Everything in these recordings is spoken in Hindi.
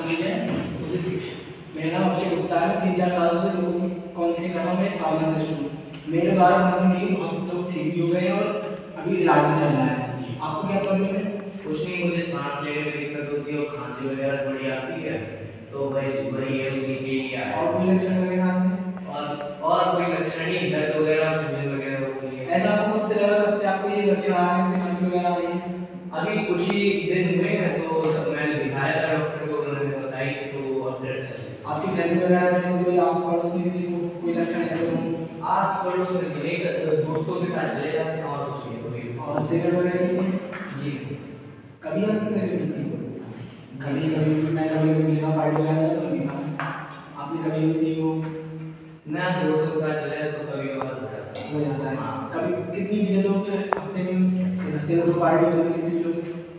आपका मेरा नाम अक्षय गुप्ता है तीन चार साल से लोगों काउंसलिंग कर रहा हूँ मैं फार्मासिस्ट हूँ मेरे द्वारा मतलब कि बहुत लोग ठीक भी हो गए हैं और अभी इलाज चल रहा है। आपको क्या प्रॉब्लम है? कुछ नहीं मुझे सांस लेने में दिक्कत होती है और खांसी वगैरह थोड़ी आती है तो वही वही है उसी के लिए और कोई लक्षण वगैरह आते हैं? और और कोई लक्षण नहीं दर्द वगैरह सूजन वगैरह होती है। ऐसा आपको कब से लगा कब से आपको ये लक्षण आ रहे हैं खांसी वगैरह आ रही है? अभी कुछ ही दिन हुए हैं तो सब मैंने दिखाया था डॉक्टर को उन्होंने बताई तो अब दर्द चल रही है। आपकी फैमिली वगैरह में से कोई आस पड़ोस में किसी को कोई लक्षण ऐसे हो। आस पड़ोस में तो नहीं दोस्तों के साथ चले जाते हैं और कुछ नहीं कभी और सिगरेट वगैरह पीते हैं जी। कभी आज तक पीती कभी कभी मैं कभी कभी लिखा पार्टी वगैरह में तो पीता आपने कभी पी हो ना दोस्तों के साथ चले तो कभी हो जाता है। हो है हाँ। कभी कितनी पी लेते हो कि हफ़्ते में हफ़्ते में दो पार्टी होती है कितनी पी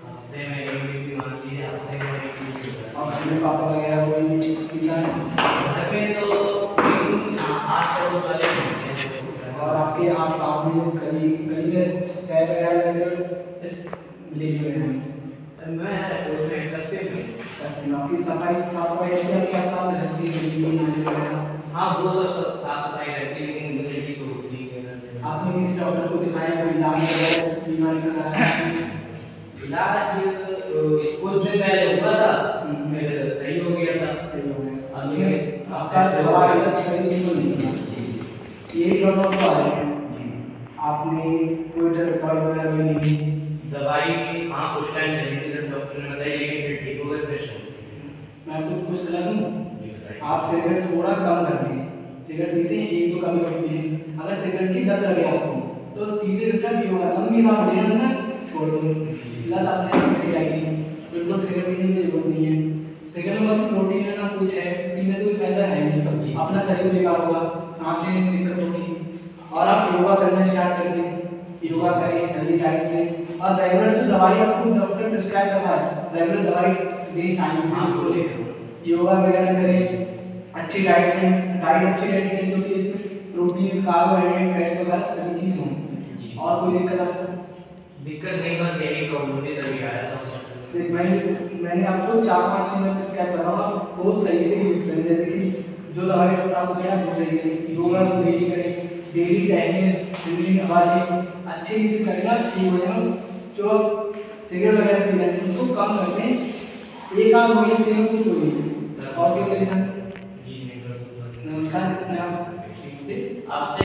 हफ़्ते में एक भी मान लीजिए हफ़्ते में एक भी हो है। और में पापा वगैरह कोई आपके आस पास में गली गली में शहर वगैरह हो इस विलेज में? हैं मैं उसमें इंटरेस्टेड हूँ। आपकी सफ़ाई साफ़ सफ़ाई है आपके आस पास रहती है गली नाली वगैरह हाँ वो सब साफ़ सफ़ाई रहती है लेकिन होती है आपने किसी डॉक्टर को दिखाया कोई इलाज वगैरह बीमारी का इलाज? कुछ दिन पहले हुआ था। हम्म। फिर सही हो गया था। सही हो गया। आपका दवा सही नहीं हो ये प्रॉब्लम तो आ रही है आपने कोई दवाई वगैरह भी नहीं? दवाई हाँ कुछ टाइम चली थी जब डॉक्टर ने बताई लेकिन फिर ठीक हो गए फिर मैं आपको कुछ सलाह दूँ? आप सिगरेट थोड़ा कम कर दें। सिगरेट पीते हैं एक तो कभी कभी पीजिए अगर सिगरेट की लत लगे आपको तो सीधे जब योगा लंबी बात बढ़िया ना छोड़ दो। लत आपने सिगरेट लगी बिल्कुल सिगरेट पीने की ज़रूरत नहीं है। सिगरेट में बस प्रोटीन है ना कुछ है पीने से है अपना शरीर बेकार होगा सांस लेने में दिक्कत होगी। और आप योगा करना स्टार्ट कर दें। योगा करें हेल्दी डाइट लें और रेगुलर जो दवाई आपको डॉक्टर प्रिस्क्राइब करता है रेगुलर दवाई दें टाइम से। हाँ, आपको लें योगा वगैरह करें। अच्छी डाइट लें डाइट अच्छी डाइट कैसी होती इसमें। प्रोटीन्स कार्बोहाइड्रेट फैट्स वगैरह सभी चीज़। हों। और कोई दिक्कत आपको दिक्कत नहीं बस यही प्रॉब्लम थी तभी आया था। मैंने मैंने आपको चार पाँच चीज़ प्रिस्क्राइब करा वो सही से यूज़ करें। जैसे कि जो दवाई डॉक्टर आपको देना वो सही करें योगा तो डेली करें। डेली टहलें डेली लें। अच्छे से करेगा, ठीक हो जाएगा। जो आप सिगरेट वगैरह पी रहे हैं, उसको कम कर दें। एक आध महीने तीनों कुछ हो और क्या